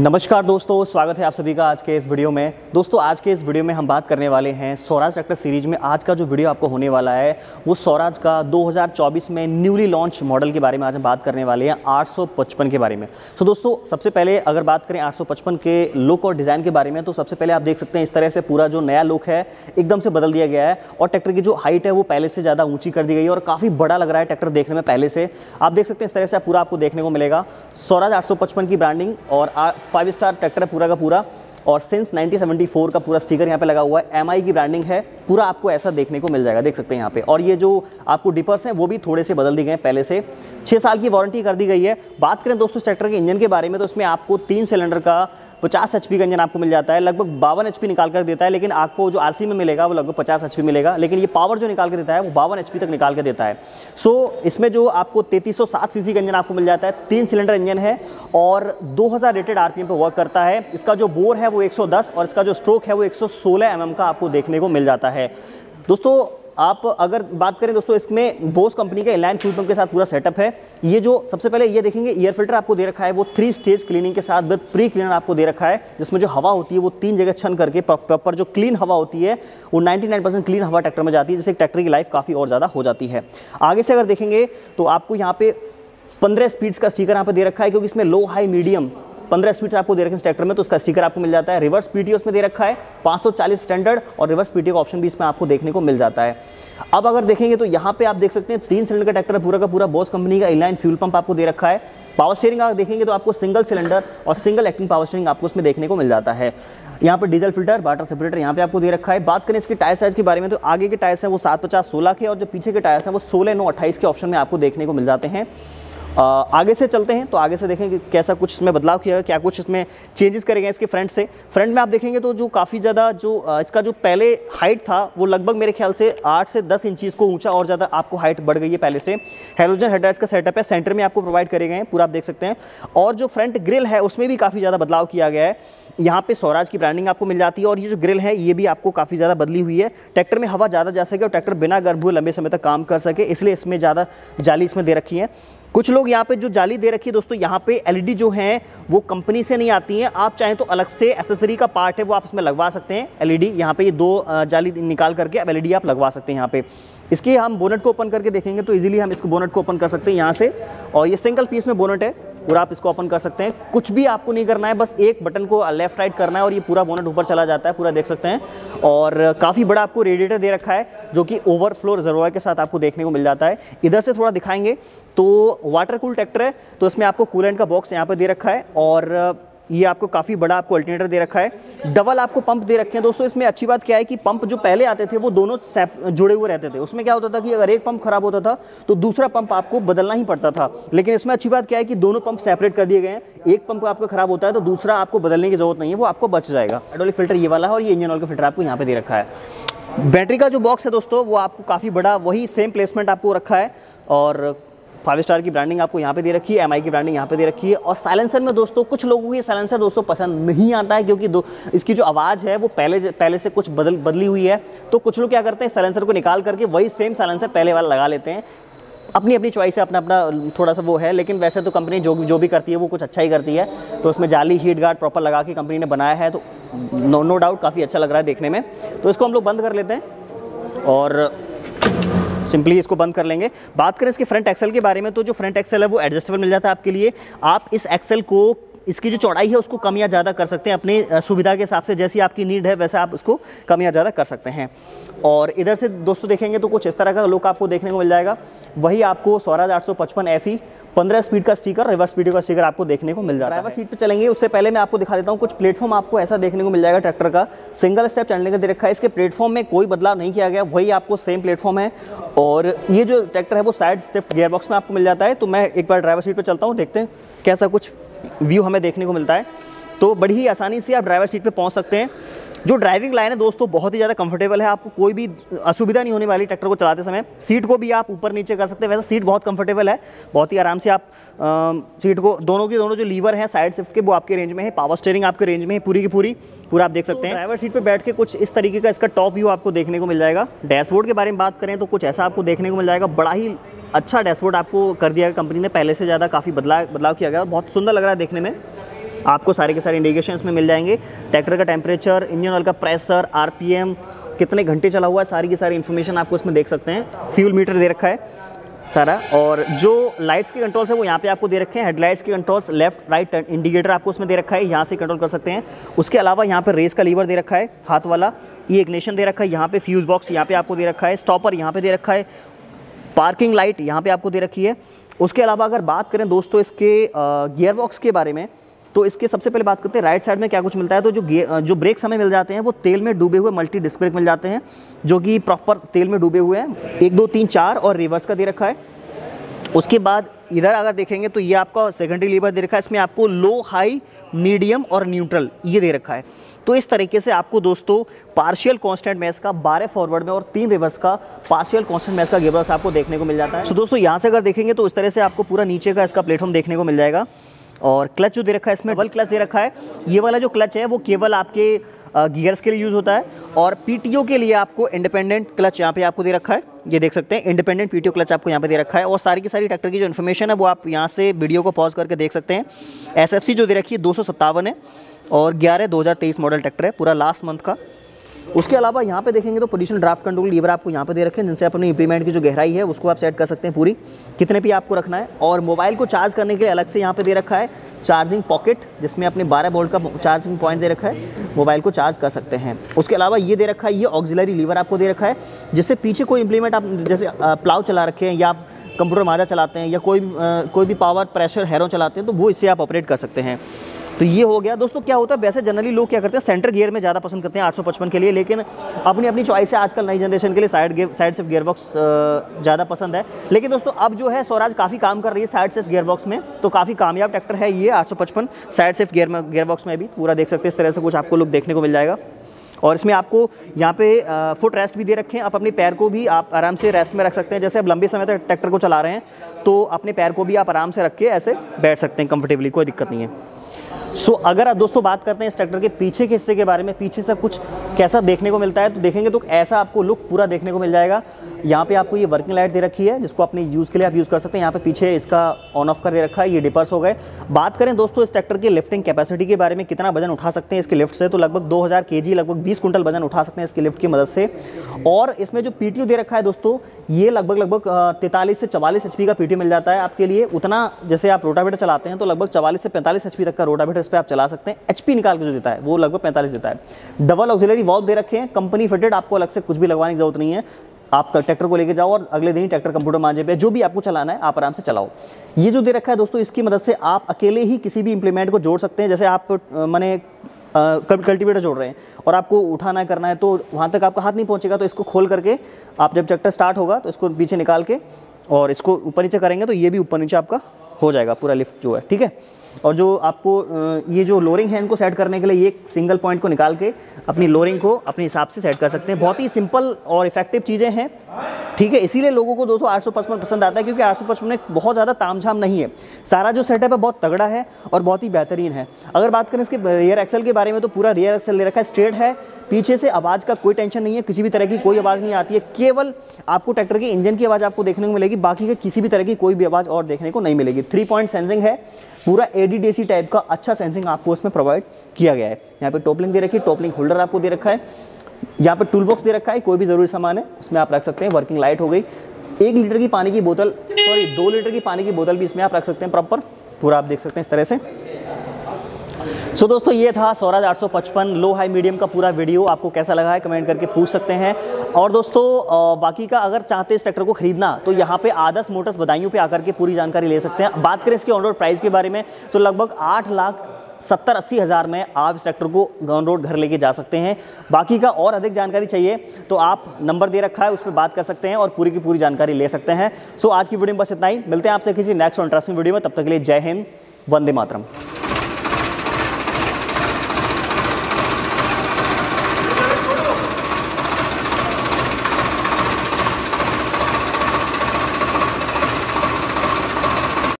नमस्कार दोस्तों, स्वागत है आप सभी का आज के इस वीडियो में। दोस्तों, आज के इस वीडियो में हम बात करने वाले हैं स्वराज ट्रैक्टर सीरीज़ में। आज का जो वीडियो आपको होने वाला है, वो स्वराज का 2024 में न्यूली लॉन्च मॉडल के बारे में आज हम बात करने वाले हैं 855 के बारे में। तो दोस्तों, सबसे पहले अगर बात करें 855 के लुक और डिज़ाइन के बारे में तो सबसे पहले आप देख सकते हैं इस तरह से पूरा जो नया लुक है, एकदम से बदल दिया गया है और ट्रैक्टर की जो हाइट है, वो पहले से ज़्यादा ऊँची कर दी गई है और काफ़ी बड़ा लग रहा है ट्रैक्टर देखने में पहले से। आप देख सकते हैं इस तरह से पूरा आपको देखने को मिलेगा। स्वराज आठ सौ पचपन की ब्रांडिंग और फाइव स्टार ट्रैक्टर पूरा का पूरा और सिंस 1974 का पूरा स्टिकर यहाँ पे लगा हुआ है। एमआई की ब्रांडिंग है। पूरा आपको ऐसा देखने को मिल जाएगा, देख सकते हैं यहाँ पे। और ये जो आपको डिपर्स हैं, वो भी थोड़े से बदल दिए गए पहले से। छः साल की वारंटी कर दी गई है। बात करें दोस्तों इस ट्रैक्टर के इंजन के बारे में तो उसमें आपको तीन सिलेंडर का पचास एच का इंजन आपको मिल जाता है, लगभग बावन एच निकाल कर देता है, लेकिन आपको जो आरसी में मिलेगा, वो लगभग पचास एच मिलेगा, लेकिन ये पावर जो निकाल कर देता है, वो बावन एच तक निकाल कर देता है। सो, इसमें जो आपको तैतीस सौ का इंजन आपको मिल जाता है, तीन सिलेंडर इंजन है, और 2000 रेटेड आरपीएम पे वर्क करता है। इसका जो बोर है, वो 110 और इसका जो स्ट्रोक है, वो 116 एमएम का आपको देखने को मिल जाता है। दोस्तों, आप अगर बात करें दोस्तों, इसमें बोस कंपनी का इनलाइन फ्यूल पंप के साथ पूरा सेटअप है। ये जो सबसे पहले ये देखेंगे ईयर फ़िल्टर आपको दे रखा है, वो थ्री स्टेज क्लीनिंग के साथ विद प्री क्लीनर आपको दे रखा है, जिसमें जो हवा होती है, वो तीन जगह छन करके प्रॉपर जो क्लीन हवा होती है, वो 99 क्लीन हवा ट्रैक्टर में जाती है, जिससे ट्रैक्टर की लाइफ काफ़ी और ज़्यादा हो जाती है। आगे से अगर देखेंगे तो आपको यहाँ पे पंद्रह स्पीड्स का स्टीकर यहाँ पे दे रखा है, क्योंकि इसमें लो हाई मीडियम पंद्रह स्पीड आपको दे रखे ट्रैक्टर में तो उसका स्टिकर आपको मिल जाता है। रिवर्स पीटीओ उसमें दे रखा है 540 स्टैंडर्ड और रिवर्स पीटीओ का ऑप्शन भी इसमें आपको देखने को मिल जाता है। अब अगर देखेंगे तो यहाँ पे आप देख सकते हैं, तीन सिलेंडर का ट्रैक्टर पूरा का पूरा बॉस कंपनी का इनलाइन फ्यूल पंप आपको दे रखा है। पावर स्टेयरिंग अगर देखेंगे तो आपको सिंगल सिलेंडर और सिंगल एक्टिंग पावर स्टेयरिंग आपको उसमें देखने को मिल जाता है। यहाँ पर डीजल फ़िल्टर वाटर सेपरेटर यहाँ पे आपको दे रखा है। बात करें इसके टायर साइज़ के बारे में तो आगे के टायर्स हैं वो सात पचास सोलह के, और जो पीछे के टायर्स हैं वो सोलह नौ अट्ठाईस के ऑप्शन में आपको देखने को मिल जाते हैं। आगे से चलते हैं तो आगे से देखें कि कैसा कुछ इसमें बदलाव किया गया, क्या कुछ इसमें चेंजेस करेंगे इसके फ्रंट से। फ्रंट में आप देखेंगे तो जो काफ़ी ज़्यादा जो इसका जो पहले हाइट था, वो लगभग मेरे ख्याल से आठ से दस इंचीज़ को ऊँचा और ज़्यादा आपको हाइट बढ़ गई है पहले से। हेलोजन हेडलाइट्स का सेटअप है सेंटर में आपको प्रोवाइड करे गए हैं, पूरा आप देख सकते हैं। और जो फ्रंट ग्रिल है, उसमें भी काफ़ी ज़्यादा बदलाव किया गया है। यहाँ पे स्वराज की ब्रांडिंग आपको मिल जाती है और ये जो ग्रिल है, ये भी आपको काफ़ी ज़्यादा बदली हुई है। ट्रैक्टर में हवा ज़्यादा जा सके और ट्रैक्टर बिना गर्भ हुए लंबे समय तक काम कर सके, इसलिए इसमें ज़्यादा जाली इसमें दे रखी है। कुछ लोग यहाँ पे जो जाली दे रखी है दोस्तों, यहाँ पे एलईडी जो है, वो कंपनी से नहीं आती हैं। आप चाहें तो अलग से एसेसरी का पार्ट है, वो आप इसमें लगवा सकते हैं एलईडी ई यहाँ पे ये दो जाली निकाल करके अब एलईडी आप लगवा सकते हैं यहाँ पे। इसकी हम बोनट को ओपन करके देखेंगे तो इजीली हम इसको बोनट को ओपन कर सकते हैं यहाँ से। और ये सिंगल पीस में बोनट है पूरा आप इसको ओपन कर सकते हैं। कुछ भी आपको नहीं करना है, बस एक बटन को लेफ़्ट राइट करना है और ये पूरा बोनट ऊपर चला जाता है, पूरा देख सकते हैं। और काफ़ी बड़ा आपको रेडिएटर दे रखा है, जो कि ओवरफ्लो रिजर्वायर के साथ आपको देखने को मिल जाता है। इधर से थोड़ा दिखाएँगे तो वाटर कूल ट्रैक्टर है तो इसमें आपको कूलेंट का बॉक्स यहाँ पर दे रखा है और ये आपको काफ़ी बड़ा आपको अल्टरनेटर दे रखा है। डबल आपको पंप दे रखे हैं दोस्तों, इसमें अच्छी बात क्या है कि पंप जो पहले आते थे, वो दोनों जुड़े हुए रहते थे। उसमें क्या होता था कि अगर एक पंप खराब होता था तो दूसरा पंप आपको बदलना ही पड़ता था। लेकिन इसमें अच्छी बात क्या है कि दोनों पंप सेपरेट कर दिए गए हैं। एक पंप आपका खराब होता है तो दूसरा आपको बदलने की ज़रूरत नहीं है, वो आपको बच जाएगा। हाइड्रोलिक फ़िल्टर ये वाला है और ये इंजन ऑयल का फ़िल्टर आपको यहाँ पर दे रखा है। बैटरी का जो बॉक्स है दोस्तों, वो आपको काफ़ी बड़ा, वही सेम प्लेसमेंट आपको रखा है और फाइव स्टार की ब्रांडिंग आपको यहाँ पे दे रखी है MI की ब्रांडिंग यहाँ पे दे रखी है। और साइलेंसर में दोस्तों, कुछ लोगों को ये साइलेंसर दोस्तों पसंद नहीं आता है क्योंकि दो, इसकी जो आवाज़ है वो पहले पहले से कुछ बदल, बदली हुई है। तो कुछ लोग क्या करते हैं साइलेंसर को निकाल करके वही सेम साइलेंसर पहले वाला लगा लेते हैं। अपनी अपनी चॉइस है अपना अपना थोड़ा सा वो है, लेकिन वैसे तो कंपनी जो जो भी करती है वो कुछ अच्छा ही करती है। तो उसमें जाली हीट गार्ड प्रॉपर लगा के कंपनी ने बनाया है तो नो नो डाउट काफ़ी अच्छा लग रहा है देखने में। तो इसको हम लोग बंद कर लेते हैं। और सिंपली इसको बंद कर लेंगे। बात करें इसके फ्रंट एक्सेल के बारे में तो जो फ्रंट एक्सेल है वो एडजस्टेबल मिल जाता है आपके लिए। आप इस एक्सेल को, इसकी जो चौड़ाई है उसको कम या ज़्यादा कर सकते हैं अपनी सुविधा के हिसाब से। जैसी आपकी नीड है, वैसे आप उसको कम या ज़्यादा कर सकते हैं। और इधर से दोस्तों देखेंगे तो कुछ इस तरह का लुक आपको देखने को मिल जाएगा। वही आपको स्वराज आठ सौ पचपन एफ़ ई पंद्रह स्पीड का स्टिकर रिवर्स स्पीड का स्टिकर आपको देखने को मिल जाएगा ड्राइवर सीट पे चलेंगे उससे पहले मैं आपको दिखा देता हूँ कुछ प्लेटफॉर्म आपको ऐसा देखने को मिल जाएगा ट्रैक्टर का। सिंगल स्टेप चलने का दे रखा है इसके प्लेटफॉर्म में कोई बदलाव नहीं किया गया वही आपको सेम प्लेटफॉर्म है। और ये जो ट्रैक्टर है वो साइड सिर्फ़ गेयर बॉक्स में आपको मिल जाता है। तो मैं एक बार ड्राइवर सीट पर चलता हूँ देखते हैं कैसा कुछ व्यू हमें देखने को मिलता है। तो बड़ी ही आसानी से आप ड्राइवर सीट पर पहुँच सकते हैं। जो ड्राइविंग लाइन है दोस्तों, बहुत ही ज़्यादा कंफर्टेबल है। आपको कोई भी असुविधा नहीं होने वाली ट्रैक्टर को चलाते समय। सीट को भी आप ऊपर नीचे कर सकते हैं। वैसे सीट बहुत कंफर्टेबल है। बहुत ही आराम से आप सीट को, दोनों के दोनों जो लीवर हैं साइड शिफ्ट के, वो आपके रेंज में है। पावर स्टेयरिंग आपके रेंज में है पूरी की पूरी। पूरा आप देख सकते हैं। ड्राइवर सीट पर बैठ के कुछ इस तरीके का इसका टॉप व्यू आपको देखने को मिल जाएगा। डैशबोर्ड के बारे में बात करें तो कुछ ऐसा आपको देखने को मिल जाएगा। बड़ा ही अच्छा डैशबोर्ड आपको कर दिया गया। कंपनी ने पहले से ज़्यादा काफ़ी बदलाव बदलाव किया गया और बहुत सुंदर लग रहा है देखने में। आपको सारे के सारे इंडिकेशन में मिल जाएँगे। ट्रैक्टर का टेम्परेचर इंजन ऑयल का प्रेशर आरपीएम कितने घंटे चला हुआ है, सारी की सारी इन्फॉर्मेशन आपको इसमें देख सकते हैं। फ्यूल मीटर दे रखा है सारा, और जो लाइट्स के कंट्रोल्स है, वो यहाँ पे आपको दे रखे हैं। हेडलाइट्स के कंट्रोल्स लेफ़्ट राइट इंडिकेटर आपको उसमें दे रखा है, यहाँ से कंट्रोल कर सकते हैं। उसके अलावा यहाँ पे रेस का लीवर दे रखा है, हाथ वाला, ये इग्निशन दे रखा है, यहाँ पे फ्यूज़ बॉक्स यहाँ पे आपको दे रखा है स्टॉपर यहाँ पे दे रखा है पार्किंग लाइट यहाँ पे आपको दे रखी है। उसके अलावा अगर बात करें दोस्तों इसके गियर बॉक्स के बारे में तो इसके सबसे पहले बात करते हैं राइट साइड में क्या कुछ मिलता है? तो जो जो ब्रेक्स हमें मिल जाते हैं, वो तेल में डूबे हुए मल्टी डिस्क ब्रेक मिल जाते हैं, जो कि प्रॉपर तेल में डूबे हुए हैं। एक, दो, तीन, चार और रिवर्स का दे रखा है। उसके बाद इधर अगर देखेंगे तो ये आपका सेकेंडरी लीवर दे रखा है। इसमें आपको लो हाई मीडियम और न्यूट्रल ये दे रखा है। तो इस तरीके से आपको दोस्तों पार्शियल कांस्टेंट मैच का बारह फॉरवर्ड में और तीन रिवर्स का पार्शियल कांस्टेंट मैच का गेबर्स आपको देखने को मिल जाता है। तो दोस्तों, यहाँ से अगर देखेंगे तो इस तरह से आपको पूरा नीचे का इसका प्लेटफॉर्म देखने को मिल जाएगा। और क्लच जो दे रखा है, इसमें डबल क्लच दे रखा है। ये वाला जो क्लच है, वो केवल आपके गियर्स के लिए यूज़ होता है और पीटीओ के लिए आपको इंडिपेंडेंट क्लच यहाँ पे आपको दे रखा है। ये देख सकते हैं इंडिपेंडेंट पीटीओ क्लच आपको यहाँ पे दे रखा है और सारी की सारी ट्रैक्टर की जो इन्फॉर्मेशन है, वो आप यहाँ से वीडियो को पॉज करके देख सकते हैं। एसएफसी जो दे रखी है, दो सौ सत्तावन है और ग्यारह दो मॉडल ट्रैक्टर है, पूरा लास्ट मंथ का। उसके अलावा यहाँ पे देखेंगे तो पोजिशन ड्राफ्ट कंट्रोल लीवर आपको यहाँ पे दे रखे जिनसे अपने इंप्लीमेंट की जो गहराई है, उसको आप सेट कर सकते हैं पूरी। कितने भी आपको रखना है, और मोबाइल को चार्ज करने के लिए अलग से यहाँ पे दे रखा है चार्जिंग पॉकेट जिसमें अपने 12 वोल्ट का चार्जिंग पॉइंट दे रखा है मोबाइल को चार्ज कर सकते हैं। उसके अलावा ये दे रखा है, ये ऑक्सिलरी लीवर आपको दे रखा है, जिससे पीछे कोई इंप्लीमेंट आप जैसे प्लाव चला रखे हैं या कंप्यूटर माजा चलाते हैं या कोई कोई भी पावर प्रेशर हैरो चलाते हैं तो वो इससे आप ऑपरेट कर सकते हैं। तो ये हो गया। दोस्तों, क्या होता है, वैसे जनरली लोग क्या करते हैं सेंटर गियर में ज़्यादा पसंद करते हैं 855 के लिए, लेकिन अपनी अपनी चॉइस है। आजकल नई जनरेशन के लिए साइड साइड सिर्फ़ गियर बॉक्स ज़्यादा पसंद है। लेकिन दोस्तों, अब जो है, स्वराज काफ़ी काम कर रही है साइड सिर्फ़ गियर बॉक्स में तो काफ़ी कामयाब ट्रैक्टर है ये आठ सौ पचपन साइड सिर्फ़ गियर गियर बॉक्स में भी। पूरा देख सकते हैं, इस तरह से कुछ आपको लोग देखने को मिल जाएगा। और इसमें आपको यहाँ पे फुट रेस्ट भी दे रखे हैं। आप अपने पैर को भी आप आराम से रेस्ट में रख सकते हैं। जैसे आप लंबे समय तक ट्रैक्टर को चला रहे हैं तो अपने पैर को भी आप आराम से रख के ऐसे बैठ सकते हैं कंफर्टेबली कोई दिक्कत नहीं है। सो so, अगर आप दोस्तों बात करते हैं इस ट्रैक्टर के पीछे के हिस्से के बारे में पीछे से कुछ कैसा देखने को मिलता है तो देखेंगे तो ऐसा आपको लुक पूरा देखने को मिल जाएगा। यहाँ पे आपको ये वर्किंग लाइट दे रखी है, जिसको अपने यूज़ के लिए आप यूज़ कर सकते हैं। यहाँ पे पीछे इसका ऑन ऑफ़ कर दे रखा है, ये डिपर्स हो गए। बात करें दोस्तों इस ट्रैक्टर की लिफ्टिंग कैपेसिटी के बारे में, कितना वज़न उठा सकते हैं इसकी लिफ्ट से? तो लगभग दो हज़ार लगभग बीस कुंटल वज़न उठा सकते हैं इसकी लिफ्ट की मदद से। और इसमें जो पी दे रखा है दोस्तों, ये लगभग लगभग तैतालीस से चवालीस एच का पी मिल जाता है आपके लिए। उतना जैसे आप रोटावेटर चलाते हैं तो लगभग चवालीस से पैंतालीस एच तक का रोटावेटर इस पर आप चला सकते हैं। एचपी निकाल के जो देता है, वो लगभग पैंतालीस देता है। डबल ऑक्सिलरी वॉल्व दे रखे हैं। कंपनी फिटेड आपको अलग से कुछ भी लगवाने की ज़रूरत नहीं है। आप ट्रैक्टर को लेके जाओ और अगले दिन ही ट्रैक्टर कंप्यूटर मांझे पे, जो भी आपको चलाना है, आप आराम से चलाओ। ये जो दे रखा है दोस्तों, इसकी मदद से आप अकेले ही किसी भी इंप्लीमेंट को जोड़ सकते हैं, जैसे आप मैंने कल्टिवेटर जोड़ रहे हैं और आपको उठाना करना है तो वहाँ तक आपका हाथ नहीं पहुँचेगा तो इसको खोल करके आप जब ट्रैक्टर स्टार्ट होगा तो इसको पीछे निकाल के और इसको ऊपर नीचे करेंगे तो ये भी ऊपर नीचे आपका हो जाएगा, पूरा लिफ्ट जो है, ठीक है? और जो आपको ये जो लोरिंग है इनको सेट करने के लिए ये सिंगल पॉइंट को निकाल के अपनी लोरिंग को अपने हिसाब से सेट कर सकते हैं। बहुत ही सिंपल और इफ़ेक्टिव चीज़ें हैं। ठीक है, इसीलिए लोगों को दोस्तों आठ पसंद आता है क्योंकि आठ में बहुत ज़्यादा तामझाम नहीं है। सारा जो सेटअप है बहुत तगड़ा है और बहुत ही बेहतरीन है। अगर बात करें इसके रियर एक्सल के बारे में तो पूरा रियर एक्सल ले रखा है स्ट्रेट है। पीछे से आवाज़ का कोई टेंशन नहीं है, किसी भी तरह की कोई आवाज़ नहीं आती है। केवल आपको ट्रैक्टर के इंजन की आवाज़ आपको देखने को मिलेगी, बाकी के किसी भी तरह की कोई भी आवाज़ और देखने को नहीं मिलेगी। थ्री पॉइंट सेंसिंग है। पूरा एडीडीसी टाइप का अच्छा सेंसिंग आपको उसमें प्रोवाइड किया गया है। यहाँ पे टोपलिंग दे रखी है टोपलिंग होल्डर आपको दे रखा है। यहाँ पे टूल बॉक्स दे रखा है, कोई भी ज़रूरी सामान है, उसमें आप रख सकते हैं वर्किंग लाइट हो गई। एक लीटर की पानी की बोतल सॉरी दो लीटर की पानी की बोतल भी इसमें आप रख सकते हैं प्रॉपर पूरा आप देख सकते हैं इस तरह से। सो so, दोस्तों ये था स्वराज 855 लो हाई मीडियम का पूरा वीडियो। आपको कैसा लगा है कमेंट करके पूछ सकते हैं। और दोस्तों बाकी का अगर चाहते इस ट्रैक्टर को खरीदना तो यहाँ पे आदर्श मोटर्स बदायूं पे आकर के पूरी जानकारी ले सकते हैं। बात करें इसके ऑन रोड प्राइस के बारे में तो लगभग आठ लाख सत्तर अस्सी हज़ार में आप इस ट्रैक्टर को ऑन रोड घर लेके जा सकते हैं। बाकी का और अधिक जानकारी चाहिए तो आप नंबर दे रखा है उस पर बात कर सकते हैं और पूरी की पूरी जानकारी ले सकते हैं। सो आज की वीडियो में बस इतना ही। मिलते हैं आपसे किसी नेक्स्ट इंटरेस्टिंग वीडियो में। तब तक के लिए जय हिंद वंदे मातरम।